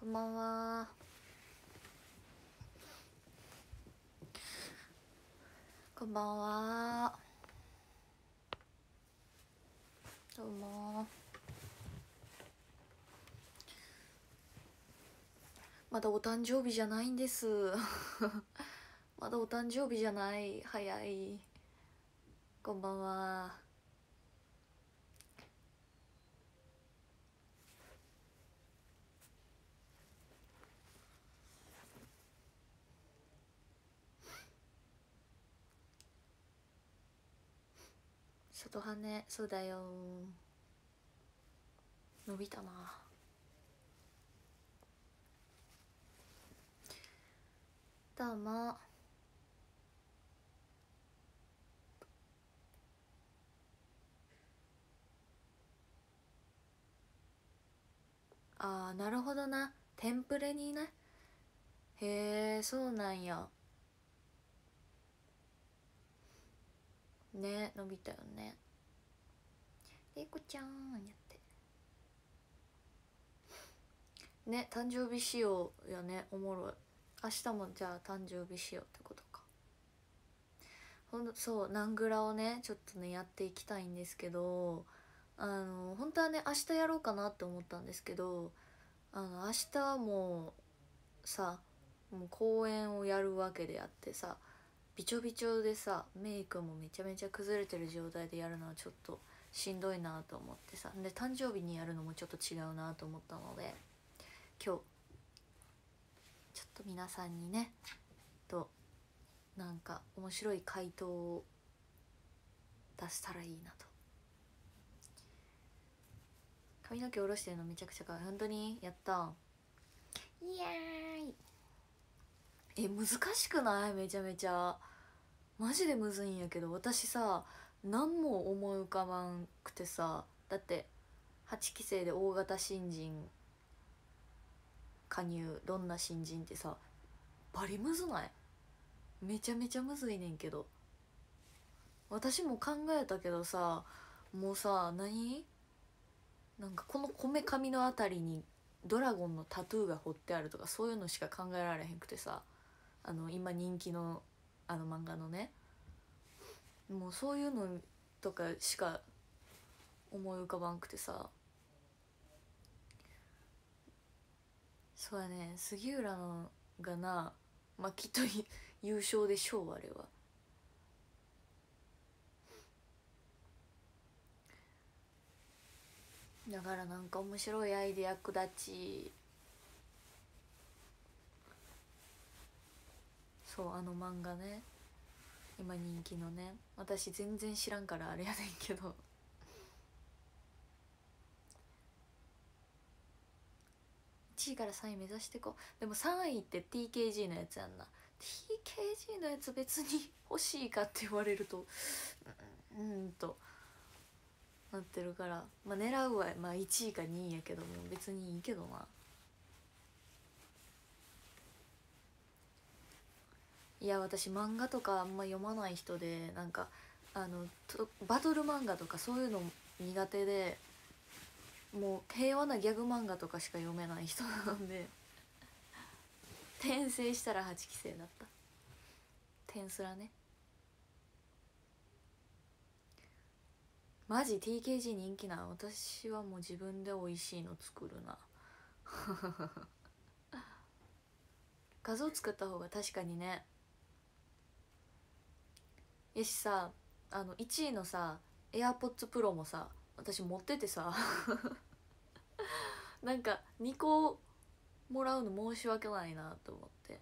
こんばんは。こんばんは。どうも。まだお誕生日じゃないんです。まだお誕生日じゃない。早い。こんばんは。外羽そうだよ。伸びたな。どうもあーなるほどな。テンプレにね。へえそうなんや。ね伸びたよね。りこちゃんやって。ね誕生日仕様やねおもろい。明日もじゃあ誕生日仕様ってことか。ほんそうナングラをねちょっとねやっていきたいんですけどあの本当はね明日やろうかなって思ったんですけどあの明日もうさもう公演をやるわけであってさびちょびちょでさメイクもめちゃめちゃ崩れてる状態でやるのはちょっとしんどいなと思ってさ。で誕生日にやるのもちょっと違うなと思ったので今日ちょっと皆さんにねとなんか面白い回答を出せたらいいなと。髪の毛下ろしてるのめちゃくちゃかわいい。本当に？やったイエーイ。え難しくない？めちゃめちゃ。マジでむずいんやけど。私さ何も思い浮かばんくてさ。だって8期生で大型新人。加入。どんな新人ってさバリむずない？めちゃめちゃむずいねんけど。私も考えたけどさもうさ何？なんかこのこめかみのあたりにドラゴンのタトゥーが彫ってあるとかそういうのしか考えられへんくてさ。あの今人気のあの漫画のね。もうそういうのとかしか思い浮かばんくてさ。そうやね。杉浦のがなまあきっと優勝でしょうあれは。だからなんか面白いアイデアくだちそうあの漫画ね。今人気のね。私全然知らんからあれやねんけど。1位から3位目指してこう。でも3位って TKG のやつやんな。TKG のやつ別に欲しいかって言われるとうんと。なってるから。まあ狙うはまあ1位か2位やけども別にいいけどな。いや私漫画とかあんま読まない人でなんかあのバトル漫画とかそういうの苦手でもう平和なギャグ漫画とかしか読めない人なんで転生したら8期生だった。転スラね。マジ TKG 人気な。私はもう自分で美味しいの作るな。画像作った方が確かにねやしさあの1位のさ AirPods Pro もさ私持っててさ。なんか2個もらうの申し訳ないなと思って。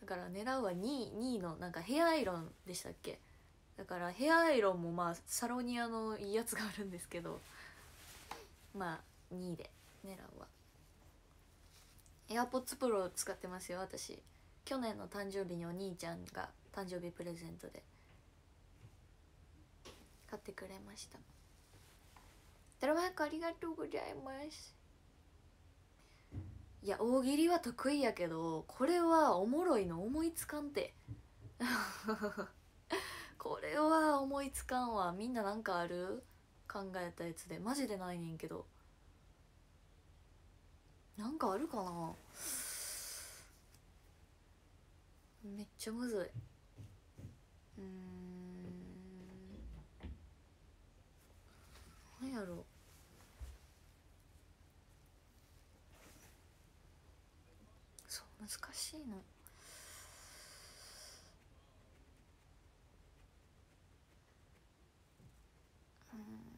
だから狙うは2位 ,2 位のなんかヘアアイロンでしたっけ？だからヘアアイロンもまあサロニアのいいやつがあるんですけど。まあ2位で狙うわ AirPods Pro 使ってますよ私。去年の誕生日にお兄ちゃんが誕生日プレゼントで。買ってくれました。ドラマありがとうございます。いや大喜利は得意やけどこれはおもろいの思いつかんて。これは思いつかんわ。みんななんかある？考えたやつで。マジでないねんけど。なんかあるかな？めっちゃむずい。うん。何やろ。うそう難しいのうん。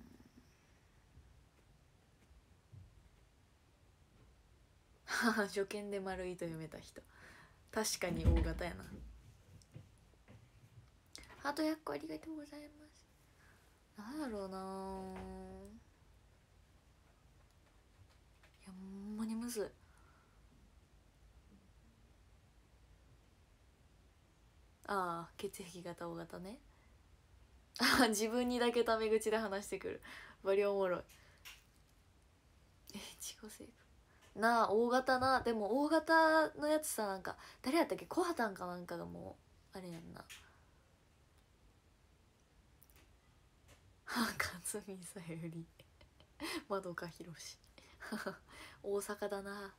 初見で丸いと読めた人。確かに大型やな。ハート100個ありがとうございます。なんやろうな。いやほんまにむずい。ああ血液型 O 型ね。あ自分にだけタメ口で話してくる。バリおもろい。え自己成分なあ O 型な。でも O 型のやつさなんか誰やったっけ？コハタンかなんかがもうあれやんな。かずみさゆり。まどかひろし。大阪だな。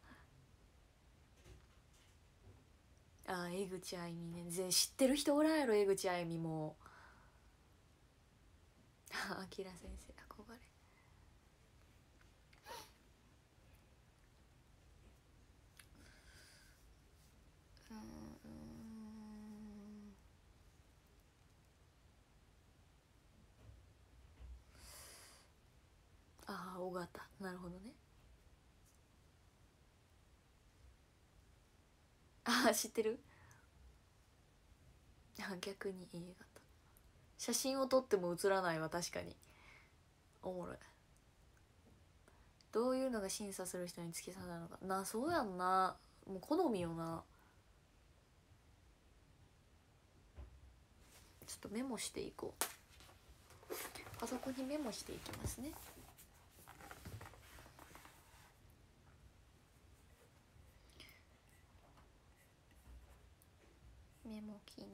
あ江口あいみね。ぜ知ってる人おらんやろ江口あいみも。あきら先生憧れうんああ尾形。なるほどね。ああ知ってる？あ逆に A 型写真を撮っても写らないわ確かに。おもろい。どういうのが審査する人に突き刺さるのか。なそうやんな。もう好みよな。ちょっとメモしていこう。パソコンにメモしていきますね。メモ機能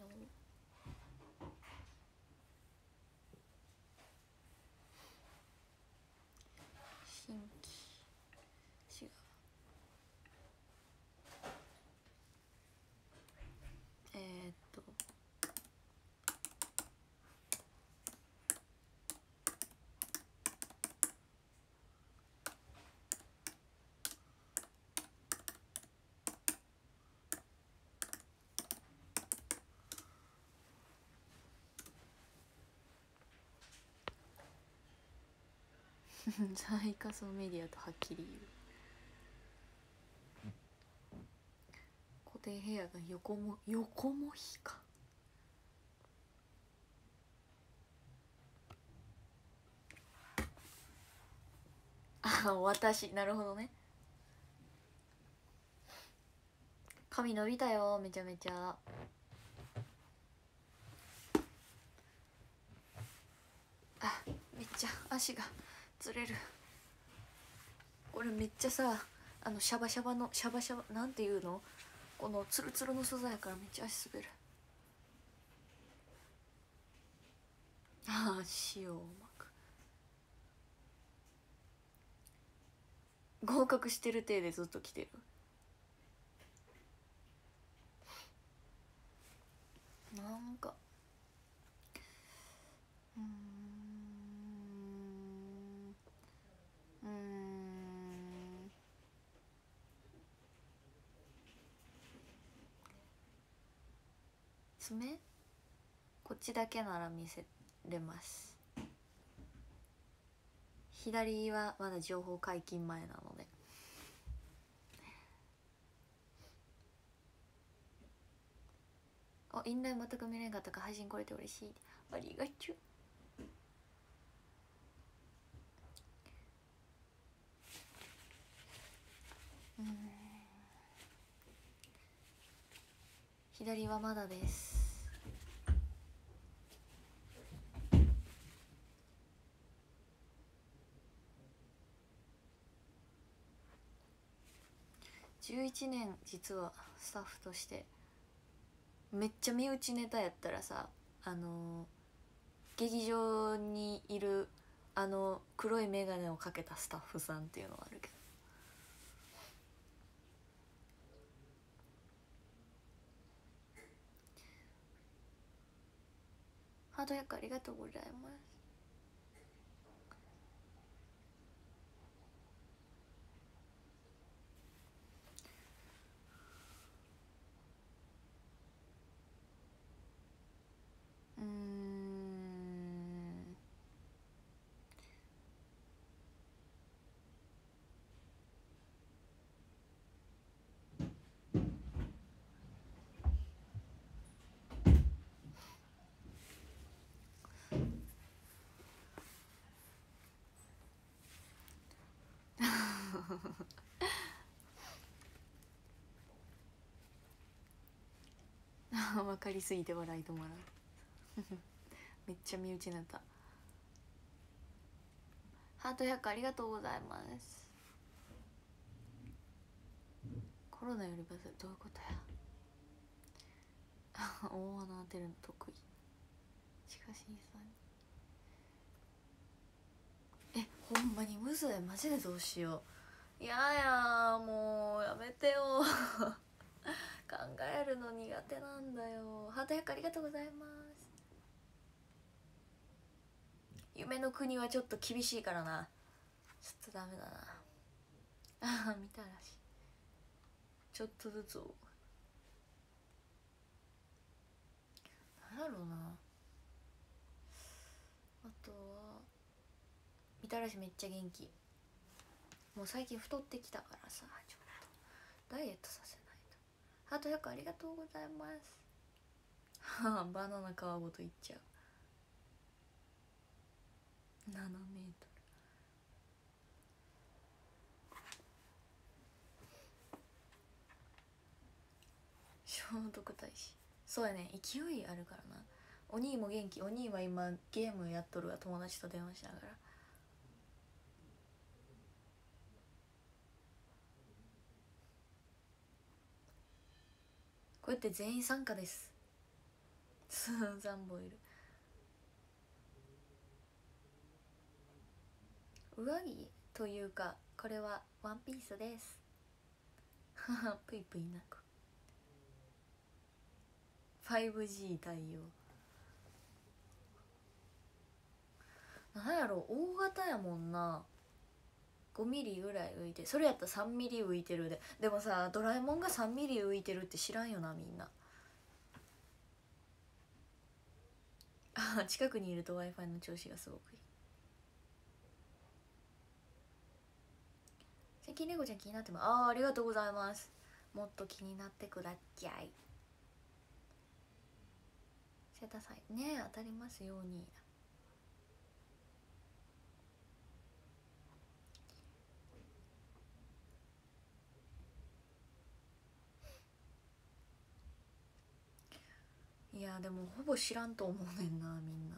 新規違うえー、っと最下層メディアとはっきり言う。固定部屋が横も横もひかあ私。なるほどね。髪伸びたよめちゃめちゃ。あめっちゃ足が。ずれる。これめっちゃさあのシャバシャバのシャバシャバなんていうの？このツルツルの素材からめっちゃ足滑る。ああ塩をうまく。合格してる体でずっと来てる。なんかうんうん。爪？こっちだけなら見せれます。左はまだ情報解禁前なので。あインライン全く見れんかったか配信来れて嬉しい。ありがちゅ。う左はまだです。11年実はスタッフとしてめっちゃ身内ネタやったらさあの劇場にいるあの黒い眼鏡をかけたスタッフさんっていうのはあるけど。ト100ありがとうございます。うん。分かりすぎて笑い止まらん。めっちゃ身内になった。ハート100ありがとうございます。コロナよりバズる。どういうことや？大穴当てるの得意。しかしさえほんまにむずい。マジでどうしよう。いややもうやめてよ。考えるの苦手なんだよ。ハート100ありがとうございます。夢の国はちょっと厳しいからな。ちょっとダメだな。あ あ見たらしい。ちょっとずつなんやろうな。あとはみたらしめっちゃ元気。もう最近太ってきたからさちょっと。ダイエットさせないと。ハート100ありがとうございます。バナナ皮ごといっちゃう。7メートル。聖徳太子そうやね。勢いあるからな。お兄も元気。お兄は今ゲームやっとるわ。友達と電話しながら。こうやって全員参加です。スーザンボイル。上着というかこれはワンピースです。ははぷいぷいなく。5G 対応。なんやろ大型やもんな。5ミリぐらい浮いてそれやったら3ミリ浮いてるで。でもさドラえもんが3ミリ浮いてるって知らんよなみんな。あ近くにいると w i f i の調子がすごくいい。関猫ちゃん気になってます。ああありがとうございます。もっと気になってくだちゃい。瀬田さんね当たりますように。いやでもほぼ知らんと思うねんなみんな。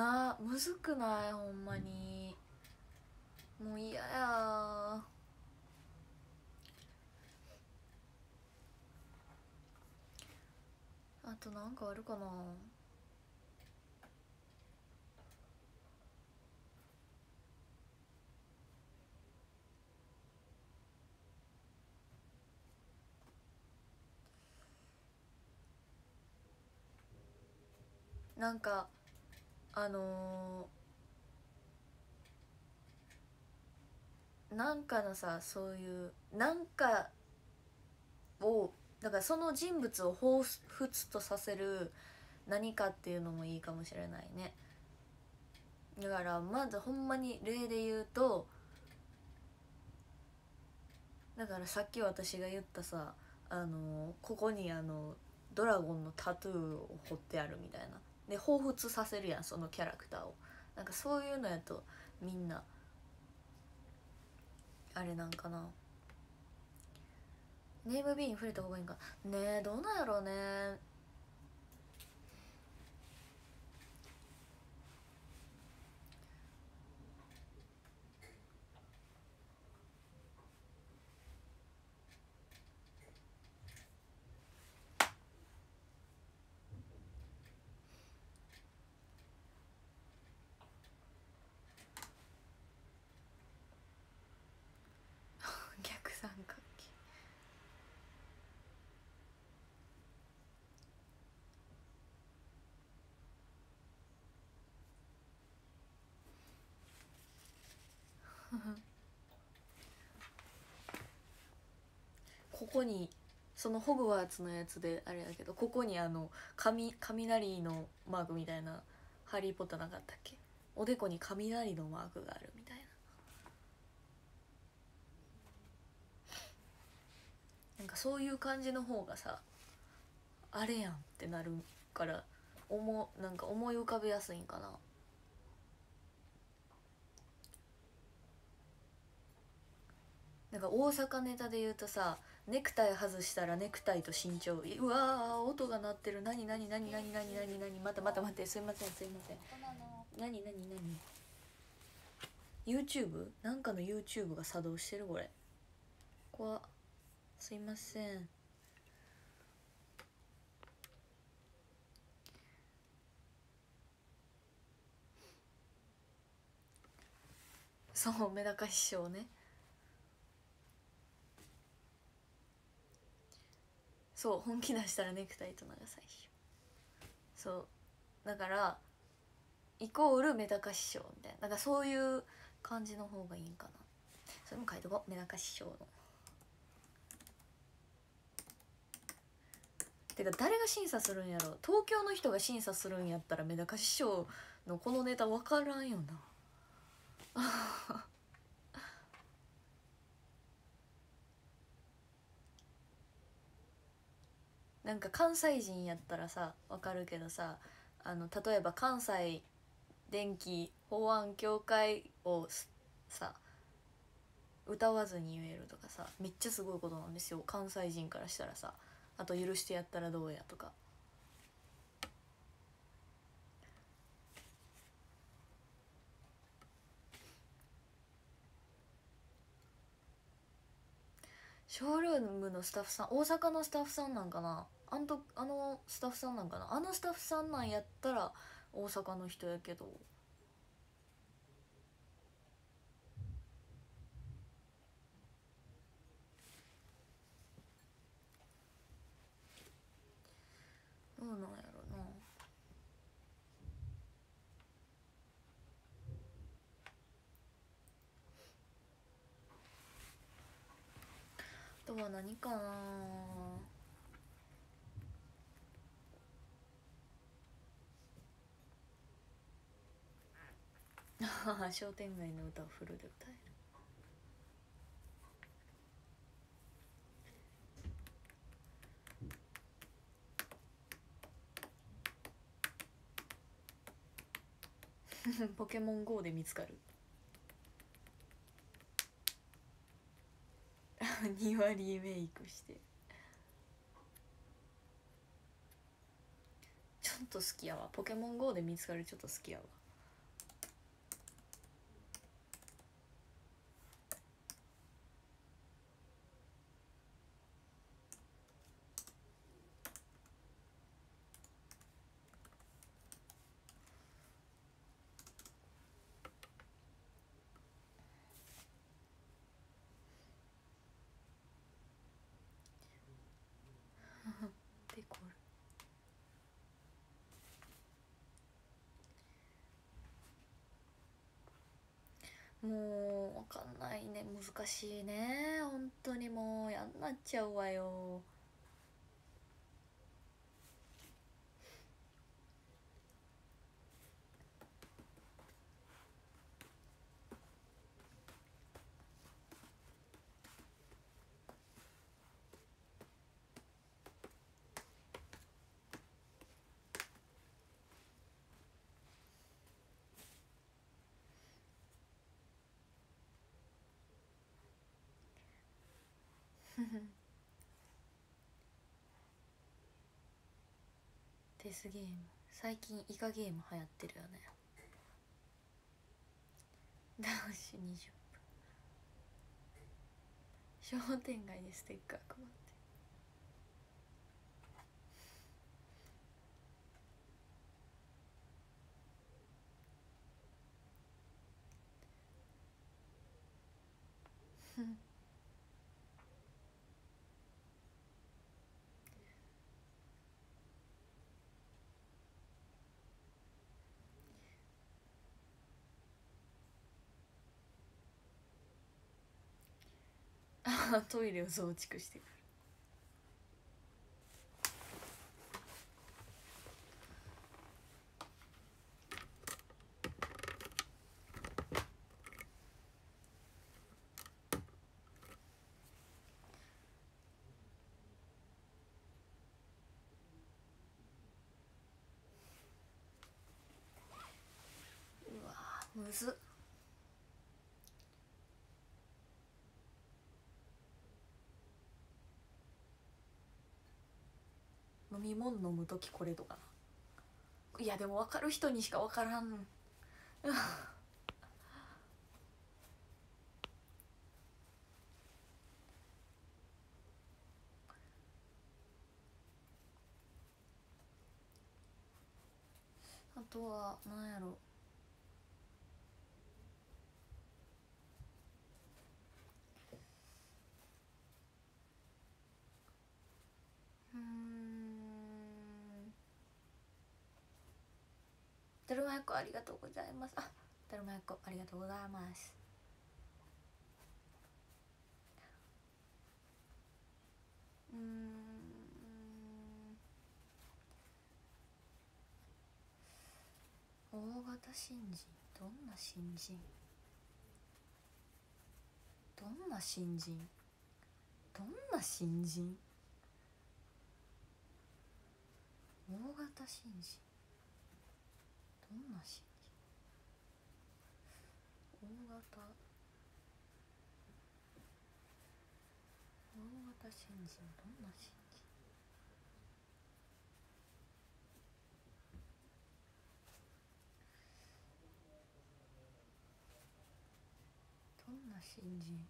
なあむずくない？ほんまに。もう嫌や。あとなんかあるかな？なんかあのーなんかのさそういうなんかをだからその人物を彷彿とさせる何かっていうのもいいかもしれないね。だからまずほんまに例で言うとだからさっき私が言ったさあのここにあのドラゴンのタトゥーを彫ってあるみたいな。で彷彿させるやんそのキャラクターを。なんかそういうのやとみんなあれなんかな。ネームビーに触れた方がいいんか。ねえどうなんやろうね。ここにそのホグワーツのやつであれやけどここにあの雷雷のマークみたいな「ハリー・ポッター」なかったっけ？おでこに雷のマークがあるみたいな。なんかそういう感じの方がさあれやんってなるから思なんか思い浮かべやすいんかな。なんか大阪ネタで言うとさネクタイ外したらネクタイと身長うわー音が鳴ってる。何何何何何何何またまた待ってすいませんすいません。何何何？YouTube? なんかの YouTube が作動してるこれ。怖すいません。そうメダカ師匠ね。そう本気出したらネクタイと長さ一緒そう。だからイコールメダカ師匠みたいな。だかそういう感じの方がいいんかな。それも書いとこう。メダカ師匠の。てか誰が審査するんやろ東京の人が審査するんやったらメダカ師匠のこのネタ分からんよな。なんか関西人やったらさわかるけどさあの例えば関西電気保安協会をさ歌わずに言えるとかさめっちゃすごいことなんですよ。関西人からしたらさあと許してやったらどうやとか。ショールームのスタッフさん大阪のスタッフさんなんかな？あんとあのスタッフさんなんかな？あのスタッフさんなんやったら大阪の人やけど。どうなんやろな。あとは何かな。商店街の歌をフルで歌える。ポケモン GO で見つかる。2割リメイクして。ちょっと好きやわ。ポケモン GO で見つかるちょっと好きやわデコルもうわかんないね。難しいね。本当にもうやんなっちゃうわよ。デスゲーム。最近イカゲーム流行ってるよね。男子20分。商店街でステッカー配って。トイレを増築してるうわむずっ飲み物飲む時これとかな。いやでも分かる人にしか分からん。あとは何やろ。うるまやこありがとうございます。あだるまやこありがとうございます。うん。大型新人？どんな新人？どんな新人？どんな新人？大型新人。どんな新人？大型大型新人どんな新人どんな新人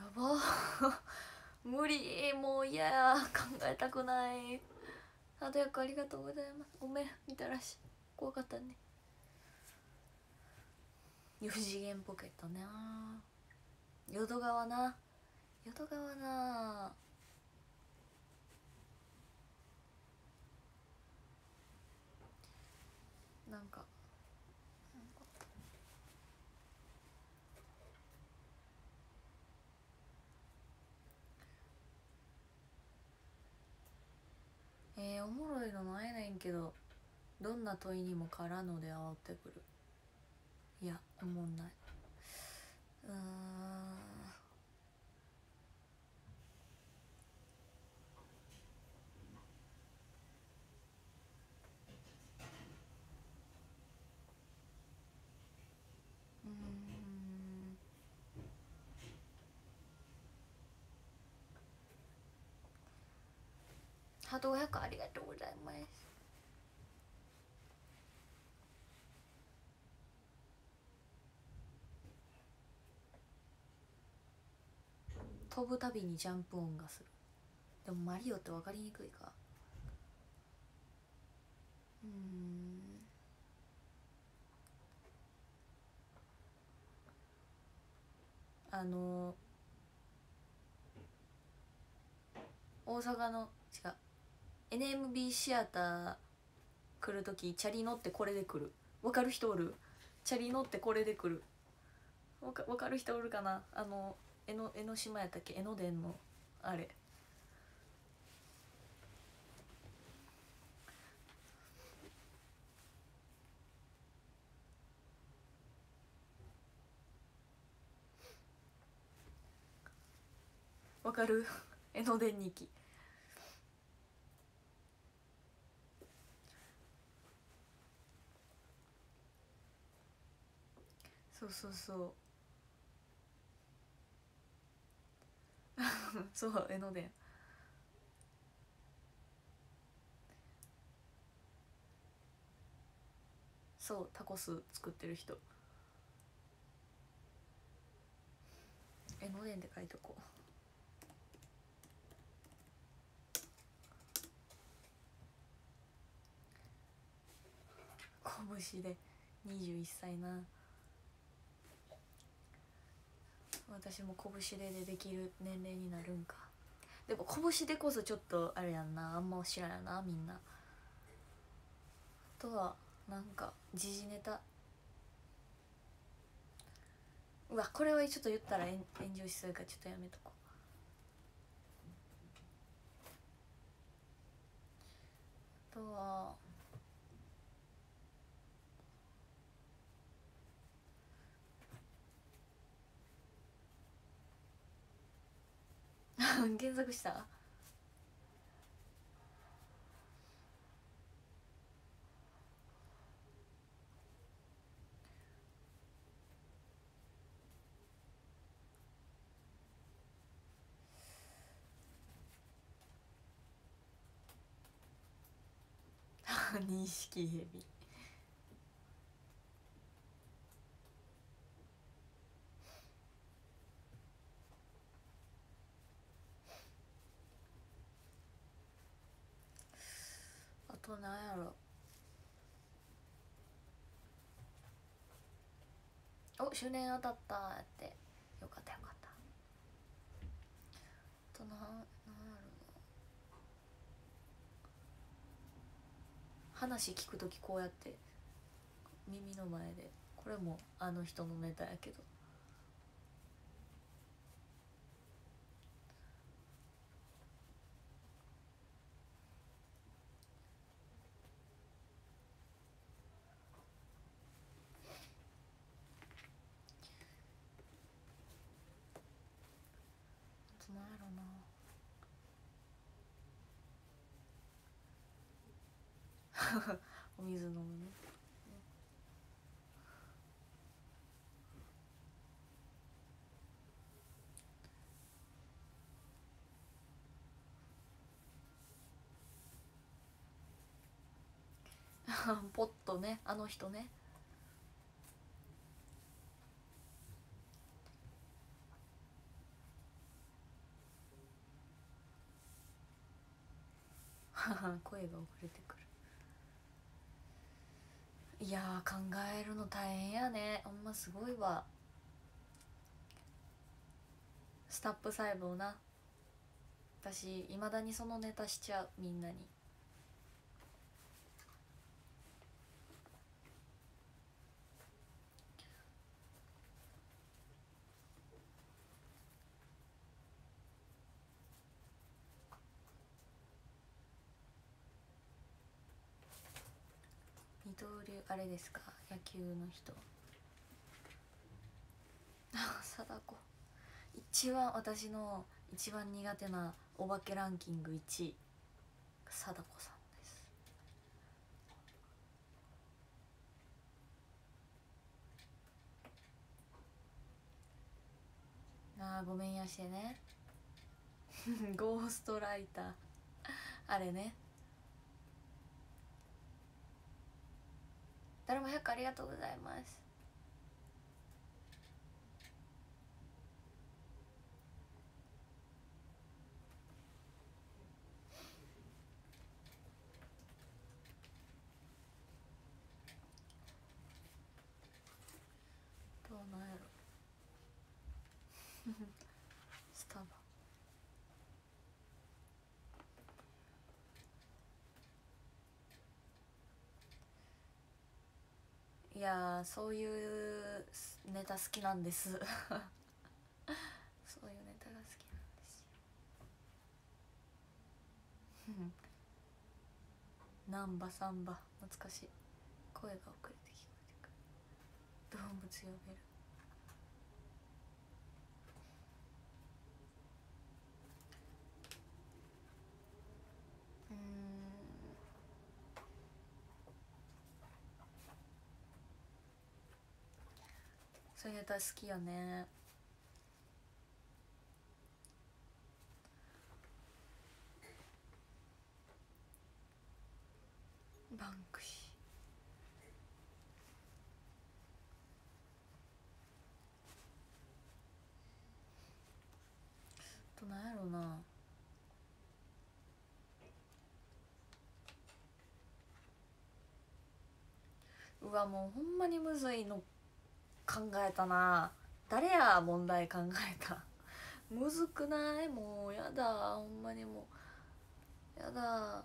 やば。無理。もう嫌や。考えたくない。あとやくありがとうございます。ごめん。みたらし怖かったね。四次元ポケットね淀川な。淀川な。なんかえー、おもろいのないねんけどどんな問いにもからので煽ってくる。いやおもんない。うん。ハート500ありがとうございます飛ぶたびにジャンプ音がするでもマリオって分かりにくいかうんあの大阪の NMB シアター来る時チャリ乗ってこれで来る。わかる人おる？チャリ乗ってこれで来る。わかかる人おるかな？あの江ノ江ノ島やったっけ？江ノ電のあれ。わかる？江ノ電2期そうそうそう。そう江ノ電そうタコス作ってる人。江ノ電で書いとこ。う拳で21歳な。私も拳ででできる年齢になるんか。でも拳でこそちょっとあれやんな。あんま知らんやなみんな。あとはなんか時事ネタ。うわこれはちょっと言ったら炎上しそうやからちょっとやめとこう。あとは 検索した？認 識ヘビあとなんやろ。お周年当たったって。よかったよかった。あとなんなんやろ話聞く時こうやって。耳の前で。これもあの人のネタやけどあとなんやろな お水飲むね。ポットねあの人ね。声が遅れてくる。いや考えるの大変やね。ほんますごいわ。スタップ細胞な。私いまだにそのネタしちゃうみんなに。あれですか？野球の人。あ 貞子。一番私の一番苦手なお化けランキング1位。貞子さんです。あーごめんやしてね。ゴーストライター。あれね。誰も100ありがとうございますどうなんやろスタバいやーそういうネタ好きなんです。そういうネタが好きなんですよ。ナンバサンバ懐かしい。声が遅れて聞こえてくる。動物呼べるうーんそういうネタ好きよね。バンクシー。となんやろな。ううわもうほんまにむずいの考えたな。誰や問題考えた。むずくない？もうやだ。ほんまにもう。やだ。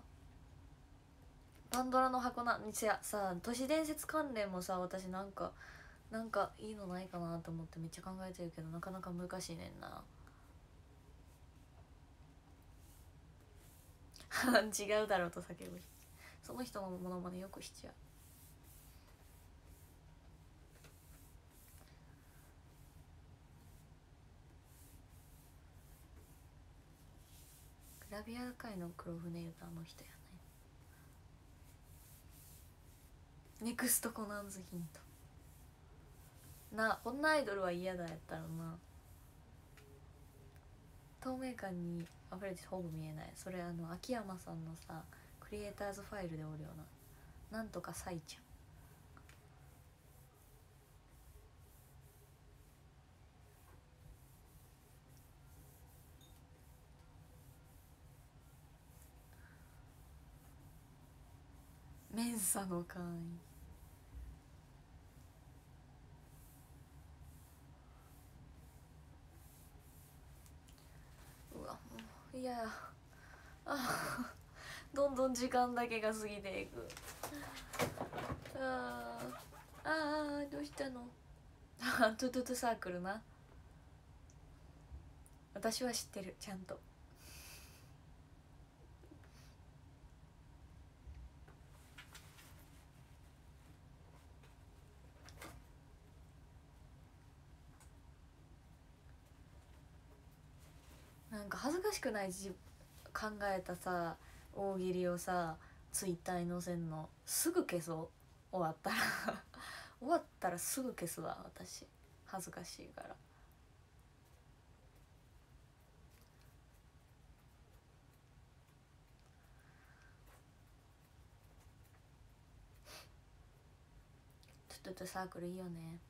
パンドラの箱な。にせやさ都市伝説関連もさ私なんかなんかいいのないかなと思ってめっちゃ考えてるけどなかなか難しいねんな。違うだろうと叫ぶその人のものまねよくしちゃう。ラビア界の黒船歌の人やねネクストコナンズヒント。なこんなアイドルは嫌だやったらな。透明感に溢れてほぼ見えない。それあの秋山さんのさクリエイターズファイルでおるような。なんとかさいちゃん。メンサの会員うわもう嫌や。あどんどん時間だけが過ぎていく。あーあーどうしたの？あトゥトゥトゥサークルな。私は知ってるちゃんと。なんか恥ずかしくないじ考えたさ大喜利をさツイッターに載せんのすぐ消そう。終わったら。終わったらすぐ消すわ私。恥ずかしいから。ちょっとサークルいいよね。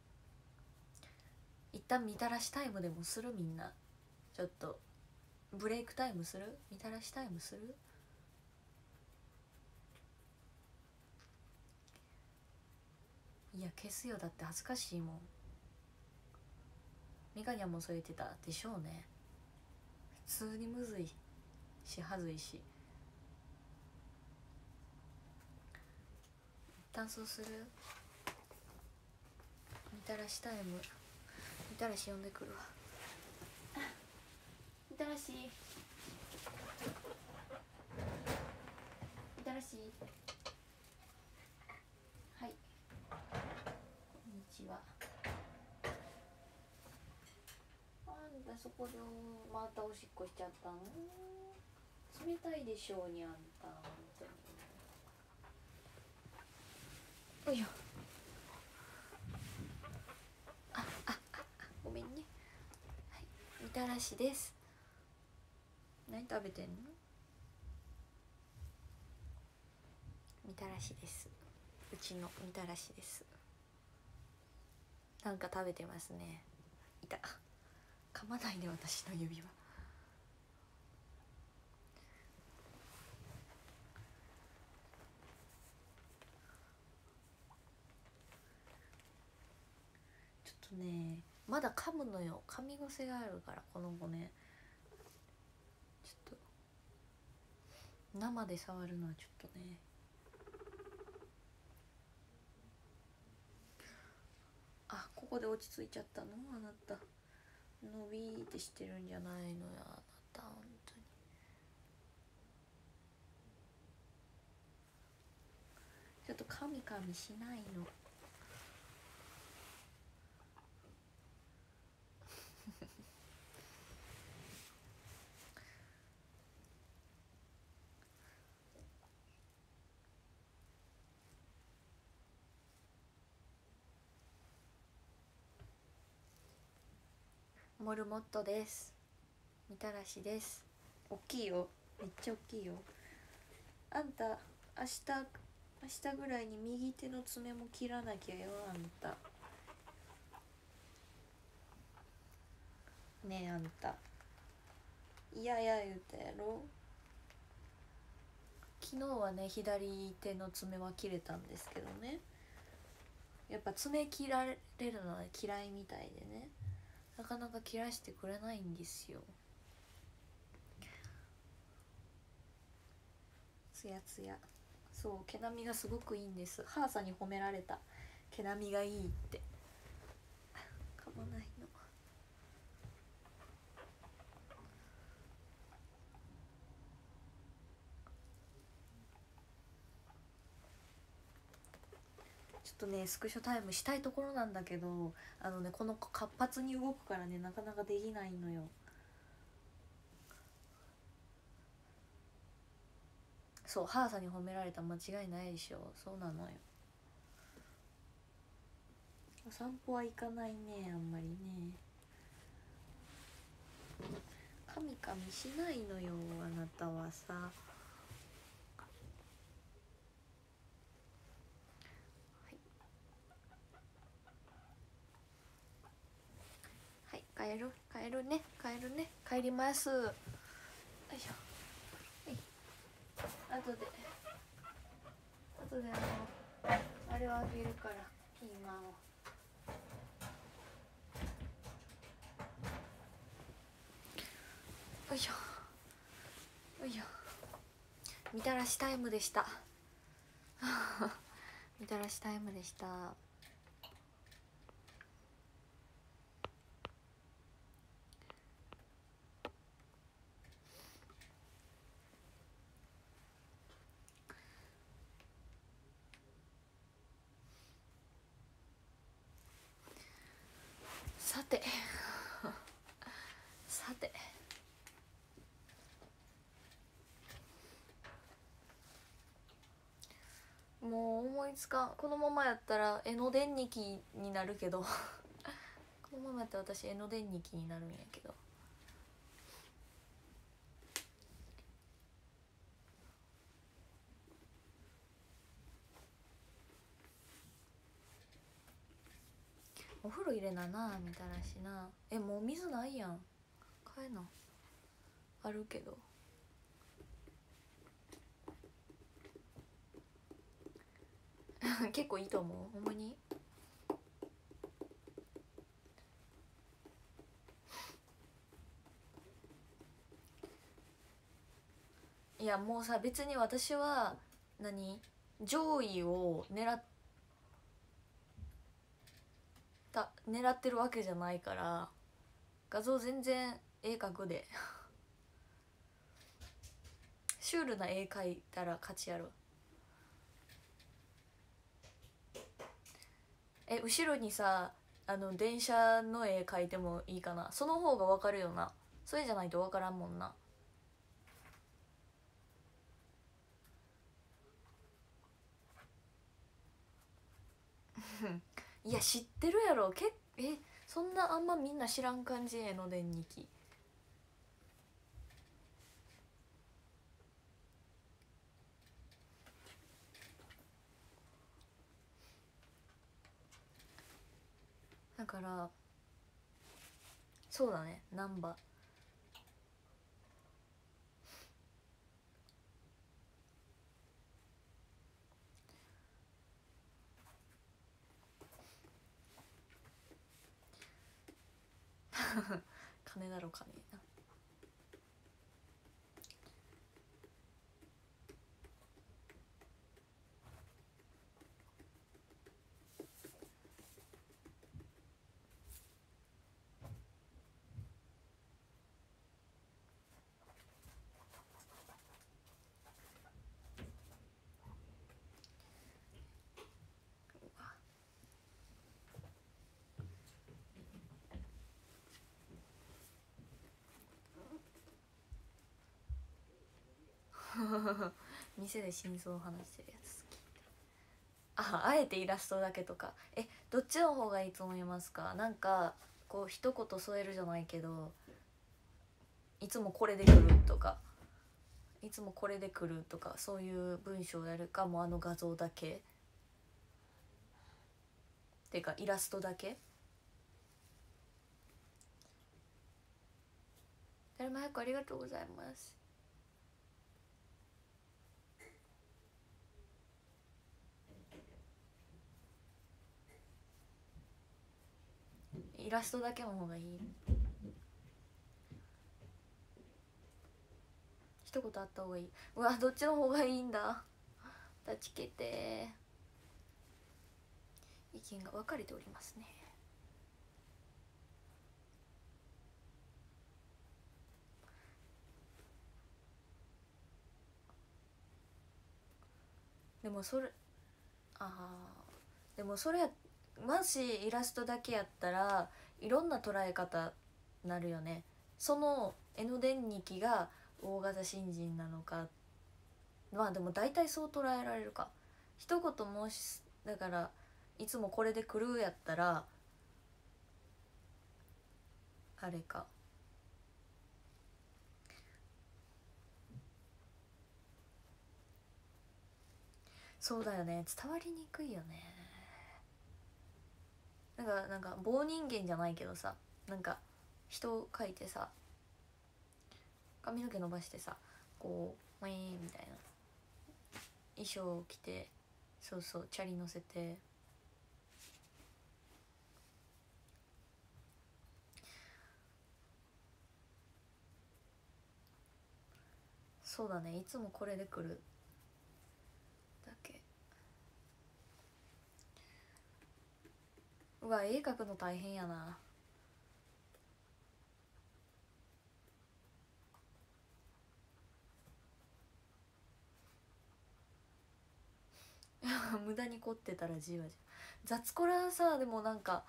一旦みたらしタイムでもする？みんな。ちょっとブレイクタイムする？みたらしタイムする？いや消すよ。だって恥ずかしいもん。みかにゃんもそう言ってたでしょうね。普通にむずいしはずいし。一旦そうする？みたらしタイム。みたらし呼んでくるわ。たらしみたらしはい。こんにちは。あんたそこでまたおしっこしちゃったの？冷たいでしょうにあんた。本当においよああああごめんね。はい。みたらしです何食べてんの？みたらしです。うちのみたらしです。なんか食べてますね。いた。噛まないで私の指は。ちょっとねまだ噛むのよ。噛み癖があるからこの子ねちょっと生で触るのはちょっとね。あここで落ち着いちゃったの？あなた。伸びーってしてるんじゃないのよあなた本当に。ちょっとカミカミしないの。モルモットです。みたらしです。大きいよ。めっちゃ大きいよ。あんた明日明日ぐらいに右手の爪も切らなきゃよあんた。ねえあんた。いやいや言うたやろ。昨日はね左手の爪は切れたんですけどね。やっぱ爪切られるのは嫌いみたいでねなかなか切らしてくれないんですよ。つやつやそう毛並みがすごくいいんです。母さんに褒められた。毛並みがいいってかまないのょっとねスクショタイムしたいところなんだけどあのねこの子活発に動くからねなかなかできないのよ。そうハーサに褒められた間違いないでしょ。そうなのよ。お散歩は行かないねあんまりね。カミカミしないのよあなたはさ。帰る帰るね帰るね。帰ります。よいしょ。はい。後で後であのあれをあげるからピーマンを。よいしょ。よいしょ。みたらしタイムでした。みたらしタイムでしたさてさてもう思いつかこのままやったら江ノ電日記になるけど。このままやったら 私江ノ電日記になるんやけど。お風呂入れななみたらしな。えもう水ないやん。買えな。あるけど。結構いいと思う。ほんまに。いやもうさ別に私は何？上位を狙った狙ってるわけじゃないから画像全然絵描くで。シュールな絵描いたら勝ちやろ。え後ろにさあの電車の絵描いてもいいかな？その方が分かるよな？それじゃないと分からんもんな。いや知ってるやろ。けえそんなあんまみんな知らん感じへの電日記だからそうだね難波 金だろ金な 店で真相を話してるやつ好きああえてイラストだけとか。えどっちの方がいいと思いますか？なんかこう一言添えるじゃないけどいつもこれで来るとか。いつもこれで来るとかそういう文章をやるかもうあの画像だけ。っていうかイラストだけ。誰も早くありがとうございます。イラストだけの方がいい。一言あった方がいい。うわどっちの方がいいんだ。断ち切って意見が分かれておりますね。でもそれああでもそれもしイラストだけやったらいろんな捉え方なるよね。その江ノ電日記が大型新人なのか。まあでも大体そう捉えられるか。一言もしだからいつもこれで来るやったらあれか。そうだよね。伝わりにくいよね。なんかなんか棒人間じゃないけどさなんか人を描いてさ髪の毛伸ばしてさこう「ウィーン」みたいな。衣装を着てそうそうチャリ乗せて。そうだねいつもこれで来るだけうわ絵描くの大変やな。無駄に凝ってたらじわじわ。雑コラさでもなんか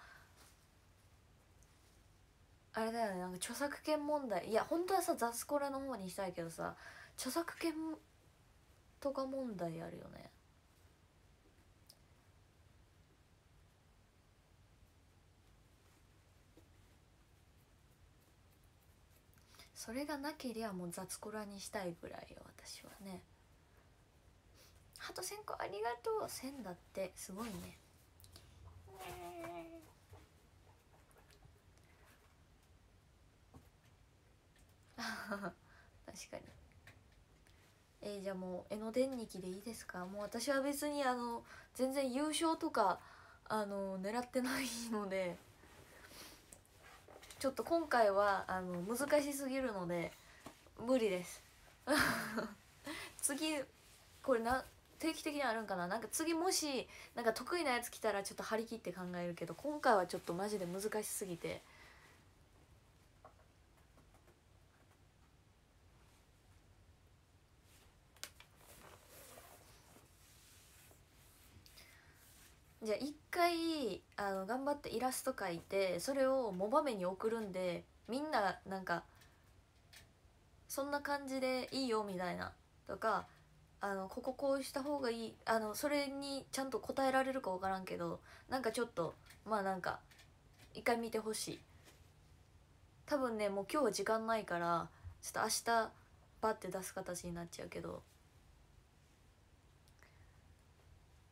あれだよねなんか著作権問題。いや本当はさ雑コラの方にしたいけどさ著作権とか問題あるよね。それがなけりゃもう雑コラにしたいぐらいよ私はね。ハト1000個ありがとう1000だってすごいね。確かに。えー、じゃあもう江ノ電日記でいいですか？もう私は別にあの全然優勝とかあの狙ってないので。ちょっと今回はあの難しすぎるので無理です。次これな定期的にあるんかな？なんか次もしなんか得意なやつ来たらちょっと張り切って考えるけど今回はちょっとマジで難しすぎて。じゃあ一回あの頑張ってイラスト描いてそれをモバメに送るんでみんななんかそんな感じでいいよみたいな。とかあのこここうした方がいい。あのそれにちゃんと答えられるか分からんけどなんかちょっとまあなんか一回見てほしい。多分ねもう今日は時間ないからちょっと明日バッて出す形になっちゃうけど。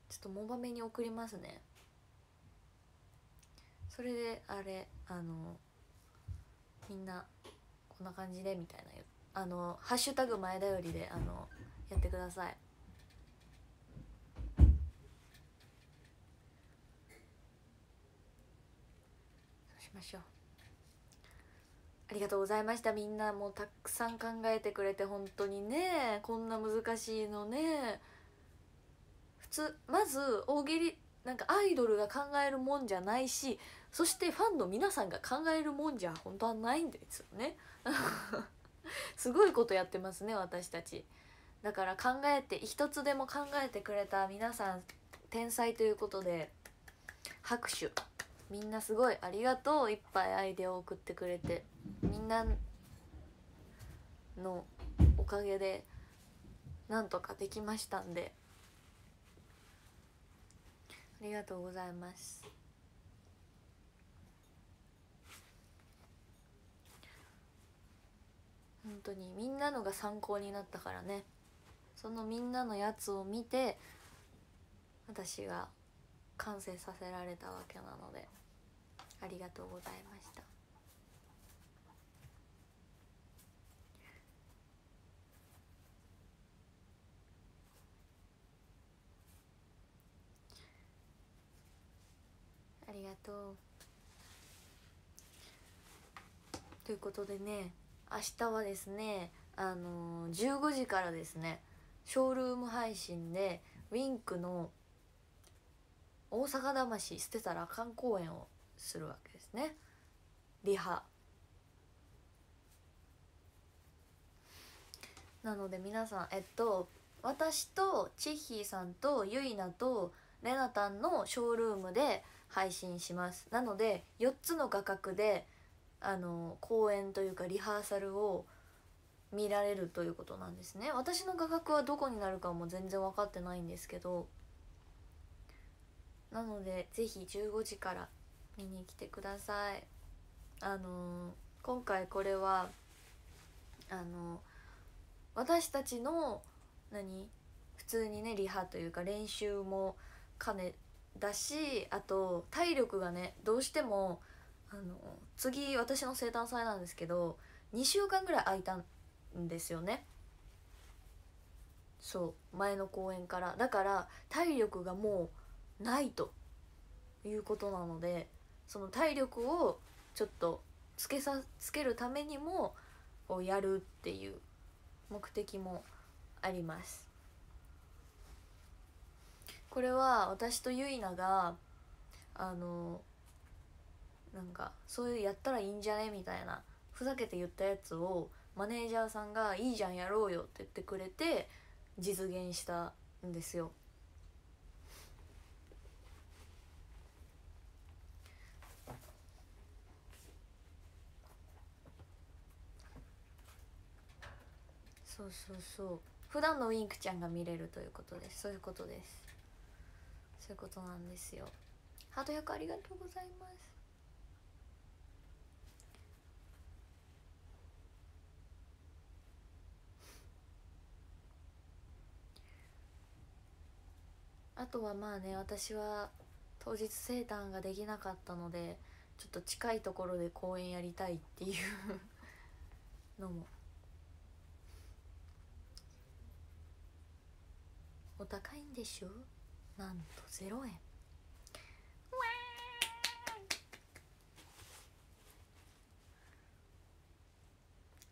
ちょっとモバメに送りますね。それであれあのみんなこんな感じでみたいなあの「ハッシュタグ前だよりで」あのやってください。そうしましょう。ありがとうございました。みんなもうたくさん考えてくれて本当にね。こんな難しいのね。普通まず大喜利なんかアイドルが考えるもんじゃないしそしてファンの皆さんが考えるもんじゃ本当はないんですよね。すごいことやってますね私たち。だから考えて一つでも考えてくれた皆さん天才ということで拍手。みんなすごいありがとういっぱいアイデアを送ってくれて。みんなのおかげでなんとかできましたんで。ありがとうございます。本当にみんなのが参考になったからね。そのみんなのやつを見て私が完成させられたわけなのでありがとうございました。ありがとう。ということでね明日はですねあのー、15時からですねショールーム配信でウィンクの大阪魂捨てたらあかん公演をするわけですね。リハ。なので皆さんえっと私とチッヒーさんとユイナとレナタンのショールームで配信します。なので4つの画角であの公演というかリハーサルを見られるということなんですね。私の画角はどこになるかも全然分かってないんですけどなので是非15時から見に来てください。あの今回これはあの私たちの何普通にねリハというか練習も兼ねだしあと体力がねどうしてもあの次私の生誕祭なんですけど2週間ぐらい空いたんですよね。そう前の公演から。だから体力がもうないということなのでその体力をちょっとつけさつけるためにもこうやるっていう目的もあります。これは私とゆいながあのなんかそういうやったらいいんじゃねみたいなふざけて言ったやつをマネージャーさんが「いいじゃんやろうよ」って言ってくれて実現したんですよ。そうそうそう。普段のウィンクちゃんが見れるということです。そういうことです。そういうことなんですよ。ハート100ありがとうございます。あとはまあね私は当日生誕ができなかったのでちょっと近いところで公演やりたいっていうのも。お高いんでしょ？なんと0円。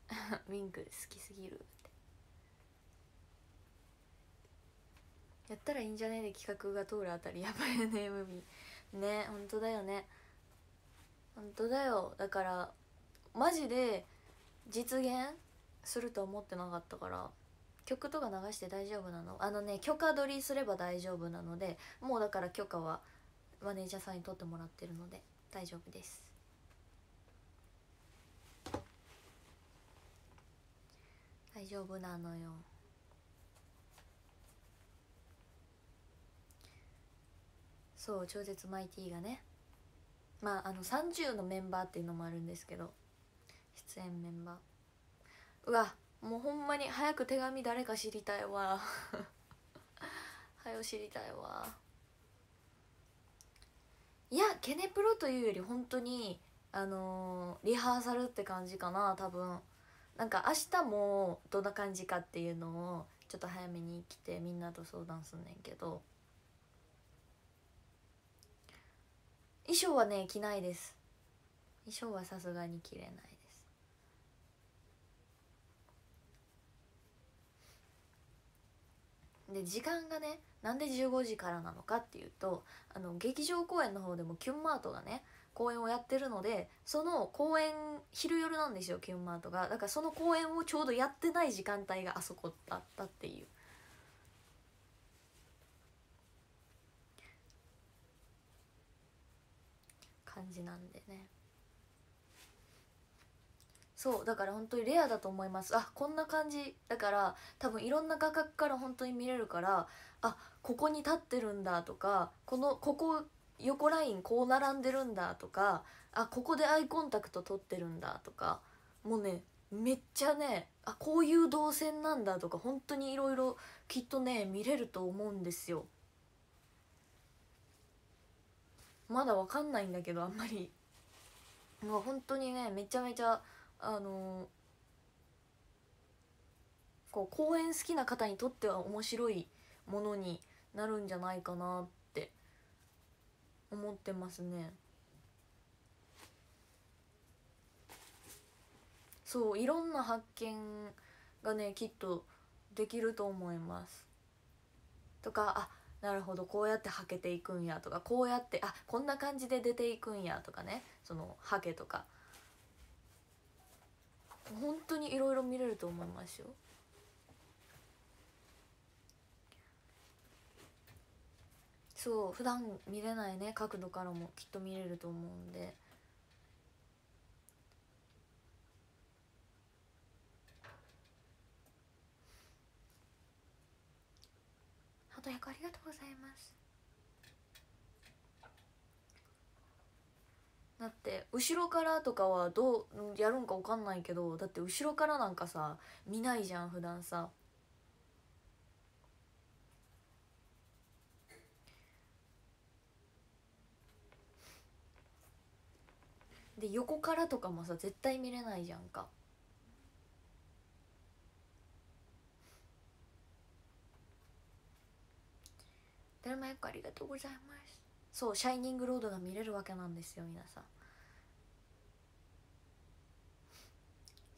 ウィンク好きすぎるって。やったらいいんじゃねえで企画が通るあたり。やばいよね MB ね本当だよね。本当だよ。だからマジで実現すると思ってなかったから。曲とか流して大丈夫なの？あのね許可取りすれば大丈夫なのでもうだから許可はマネージャーさんに取ってもらってるので大丈夫です。大丈夫なのよ。そう超絶マイティがね。まああの30のメンバーっていうのもあるんですけど出演メンバー。うわもうほんまに早く手紙誰か知りたいわ。はよ知りたいわ。いやケネプロというより本当にあのー、リハーサルって感じかな多分。なんか明日もどんな感じかっていうのをちょっと早めに来てみんなと相談すんねんけど。衣装はね着ないです。衣装はさすがに着れない。で時間がねなんで15時からなのかっていうとあの劇場公演の方でもキュンマートがね公演をやってるのでその公演昼夜なんですよキュンマートが。だからその公演をちょうどやってない時間帯があそこだったっていう。感じなんでね。そうだから本当にレアだと思います。あこんな感じだから多分いろんな画角から本当に見れるからあここに立ってるんだとかこのここ横ラインこう並んでるんだとかあここでアイコンタクト取ってるんだとかもうねめっちゃねあこういう動線なんだとか本当にいろいろきっとね見れると思うんですよ。まだわかんないんだけどあんまり。もう本当にねめちゃめちゃあのこう公演好きな方にとっては面白いものになるんじゃないかなって思ってますね。そういろんな発見がねきっとできると思います。とかあなるほどこうやってはけていくんやとかこうやってあこんな感じで出ていくんやとかねそのはけとか。本当にいろいろ見れると思いますよ。そう普段見れないね。角度からもきっと見れると思うんで。ハート100ありがとうございます。だって後ろからとかはどうやるんか分かんないけどだって後ろからなんかさ見ないじゃん普段さ。で横からとかもさ絶対見れないじゃんか。だるまよくありがとうございます。そうシャイニングロードが見れるわけなんですよ皆さん。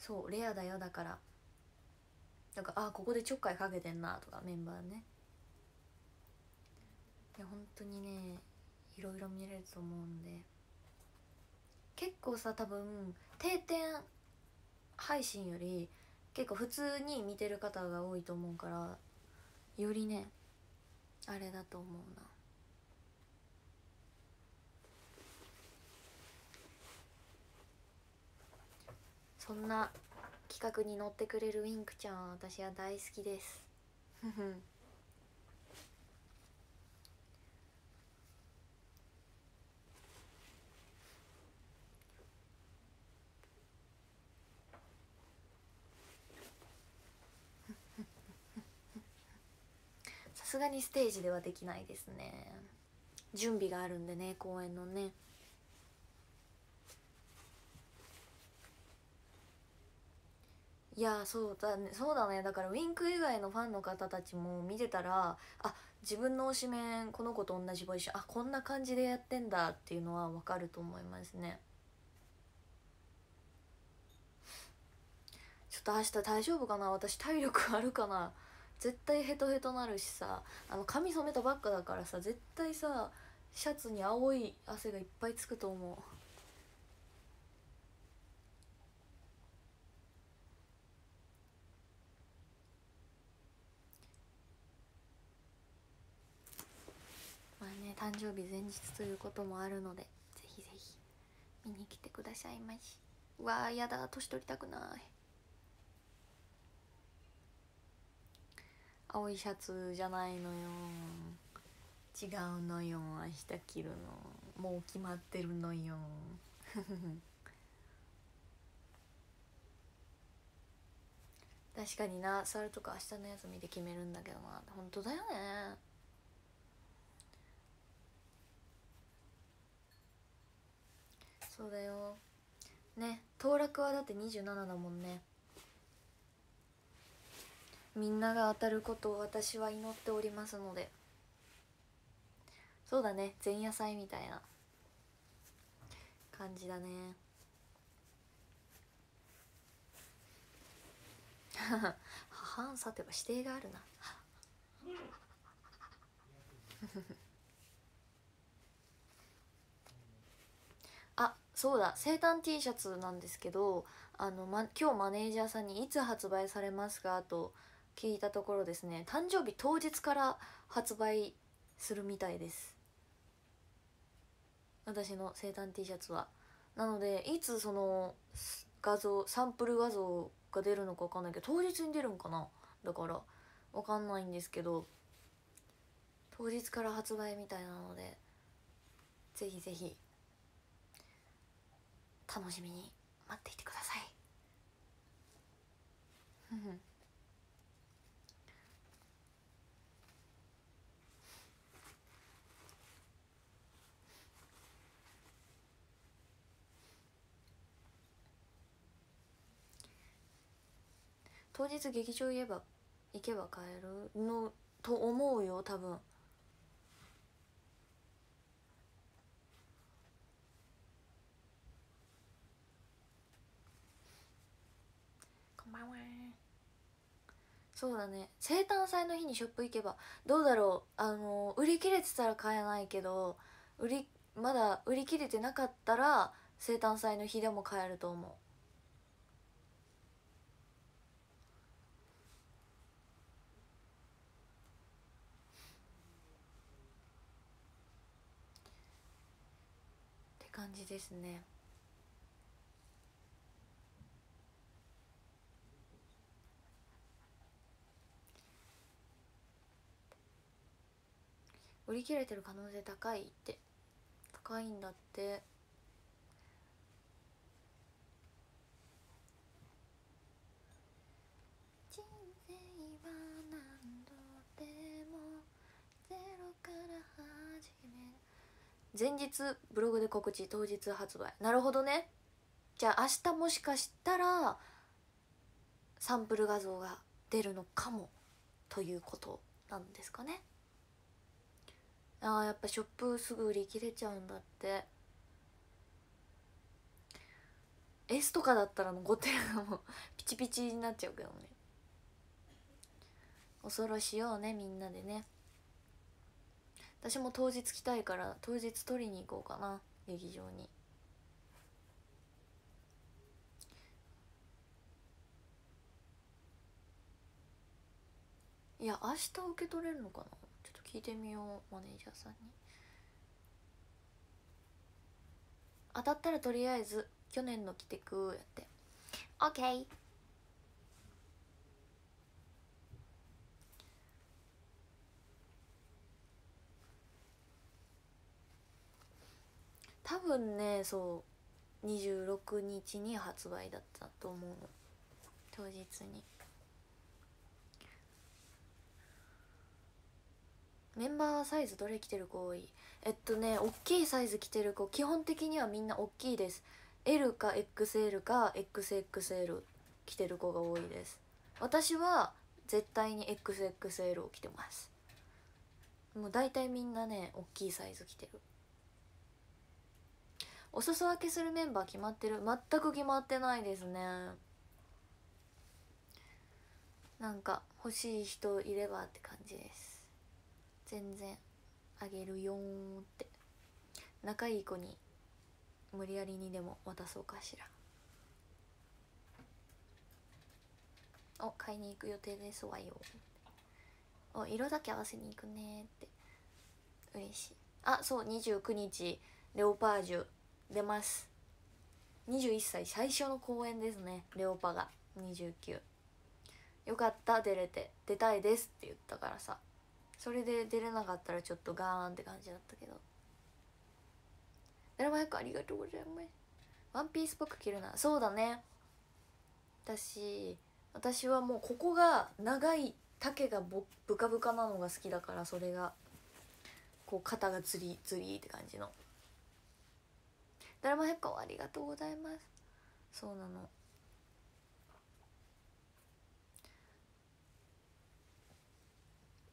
そうレアだよだから。だからあここでちょっかいかけてんなとかメンバーね。いや本当にねいろいろ見れると思うんで。結構さ多分定点配信より結構普通に見てる方が多いと思うからよりねあれだと思うな。そんな企画に乗ってくれるウィンクちゃん私は大好きです。さすがにステージではできないですね。準備があるんでね公演のね。いやそうだね。そうだね。だからウィンク以外のファンの方たちも見てたらあ自分の推しメンこの子と同じポジションあこんな感じでやってんだっていうのは分かると思いますね。ちょっと明日大丈夫かな？私体力あるかな？絶対ヘトヘトなるしさ。あの髪染めたばっかだからさ絶対さシャツに青い汗がいっぱいつくと思うまあ誕生日前日ということもあるのでぜひぜひ見に来てくださいまし。うわーやだ年取りたくない。青いシャツじゃないのよ違うのよ明日着るの。もう決まってるのよ確かにな座るとか明日のやつ見て決めるんだけどな。本当だよね。そうだよ。ね当落はだって27だもんね。みんなが当たることを私は祈っておりますので。そうだね前夜祭みたいな。感じだね。母んさては指定があるな あそうだ生誕 T シャツなんですけどあの、ま、今日マネージャーさんに「いつ発売されますか?」と聞いたところですね誕生日当日から発売するみたいです私の生誕 T シャツはなのでいつその画像サンプル画像が出るのか分かんないけど当日に出るんかな？だから分かんないんですけど当日から発売みたいなのでぜひぜひ楽しみに待っていてください。当日劇場言えば行けば買えるのと思うよ多分。そうだね。生誕祭の日にショップ行けばどうだろう。あの売り切れてたら買えないけど売りまだ売り切れてなかったら生誕祭の日でも買えると思う。って感じですね。売り切れてる可能性高いって。高いんだって。人生は何度でもゼロから始め前日ブログで告知当日発売。なるほどね。じゃあ明日もしかしたらサンプル画像が出るのかも。ということなんですかね。あーやっぱショップすぐ売り切れちゃうんだって。S とかだったら残ってるのも。ピチピチになっちゃうけどね。恐ろしようねみんなでね。私も当日来たいから当日取りに行こうかな劇場に。いや明日受け取れるのかな？聞いてみようマネージャーさんに。当たったらとりあえず去年の着てくやって。OK 多分ねそう26日に発売だったと思うの。当日にメンバーサイズどれ着てる子多い？えっとね大きいサイズ着てる子基本的にはみんな大きいです。L か XL か XXL 着てる子が多いです。私は絶対に XXL を着てます。もう大体みんなね大きいサイズ着てる。お裾分けするメンバー決まってる？全く決まってないですね。なんか欲しい人いればって感じです。全然あげるよーって。仲いい子に無理やりにでも渡そうかしら。お買いに行く予定ですわよ。お色だけ合わせに行くねって。嬉しい。あそう29日レオパージュ出ます。21歳最初の公演ですね。レオパが。29よかった出れて。出たいですって言ったからさ。それで出れなかったらちょっとガーンって感じだったけど。ドラマ役ありがとうございます。ワンピースっぽく着るな。そうだね。私私はもうここが長い丈がぼブカブカなのが好きだからそれがこう肩がつりつりって感じの。ドラマ100個ありがとうございます。そうなの。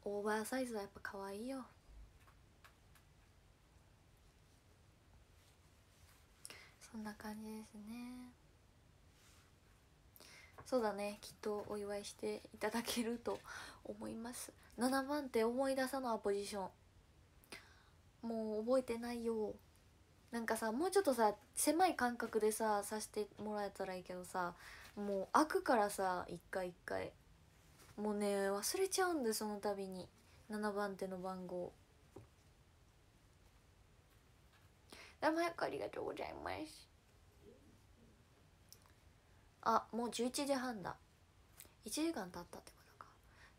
オーバーサイズはやっぱ可愛いよ。そんな感じですね。そうだね。きっとお祝いしていただけると思います。7番って思い出さないポジション。もう覚えてないよ。なんかさもうちょっとさ狭い感覚でささしてもらえたらいいけどさもう開くからさ一回一回。もうね忘れちゃうんでその度に。7番手の番号。生早くありがとうございます。あもう11時半だ。1時間経ったってことか。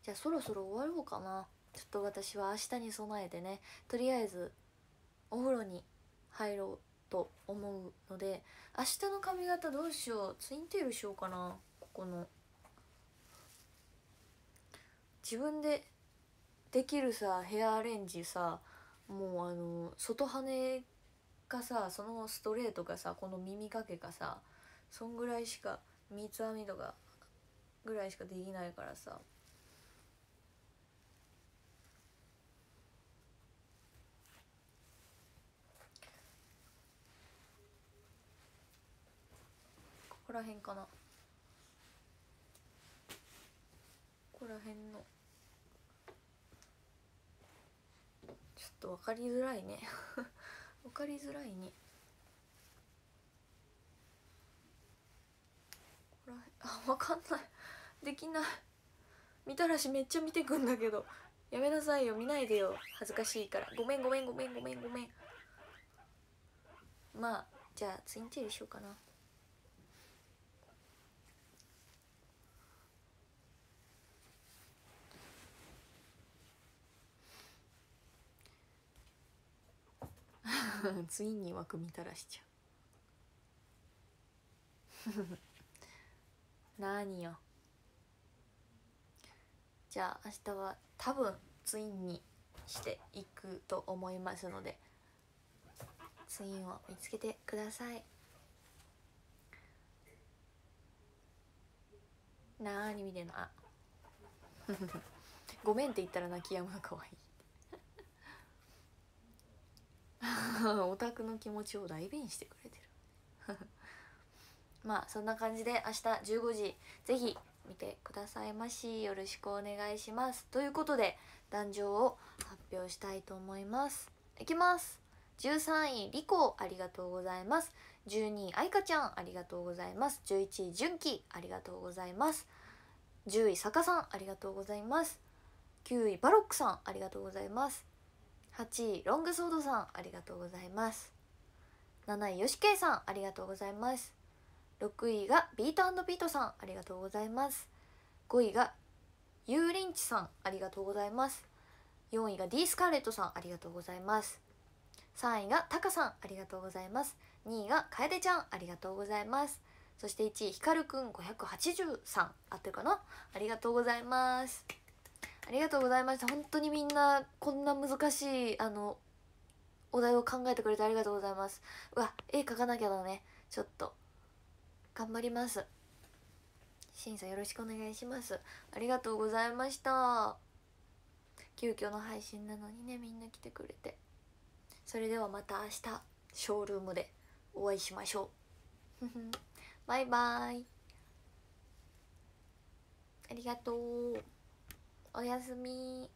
じゃあそろそろ終わろうかな。ちょっと私は明日に備えてねとりあえずお風呂に入ろうと思うので明日の髪型どうしよう。ツインテールしようかなここの。自分でできるさヘアアレンジさもうあの外羽かさそのストレートかさこの耳かけかさそんぐらいしか三つ編みとかぐらいしかできないからさ。ここら辺かな。ここら辺辺の。ょっと分かりづらいね。分かりづらいね。ここら辺 あ分かんない。できない。みたらしめっちゃ見てくんだけど。やめなさいよ。見ないでよ。恥ずかしいから。ごめんごめんごめんごめんごめん。まあじゃあツインテールしようかな。ツインに枠みたらしちゃう。何よ。じゃあ明日は多分ツインにしていくと思いますのでツインを見つけてください。なーに見てんの？あ。ごめんって言ったら泣き止むのかわいい。オタクの気持ちを代弁してくれてる。まあそんな感じで明日15時ぜひ見てくださいまし。よろしくお願いします。ということで壇上を発表したいと思います。いきます。13位リコありがとうございます。12位愛花ちゃんありがとうございます。11位純喜ありがとうございます。10位坂さんありがとうございます。9位バロックさんありがとうございます。8位ロングソードさんありがとうございます。7位よしけいさんありがとうございます。6位がビートビートさんありがとうございます。5位がユーリンチさんありがとうございます。4位が D スカーレットさんありがとうございます。3位がタカさんありがとうございます。2位がかえでちゃんありがとうございます。そして1位ひかるくん583合ってるかな？ありがとうございます。ありがとうございました。本当にみんなこんな難しいあのお題を考えてくれてありがとうございます。うわ絵描かなきゃだね。ちょっと頑張ります。審査よろしくお願いします。ありがとうございました。急遽の配信なのにねみんな来てくれて。それではまた明日ショールームでお会いしましょう。バイバーイ。ありがとう。おやすみ。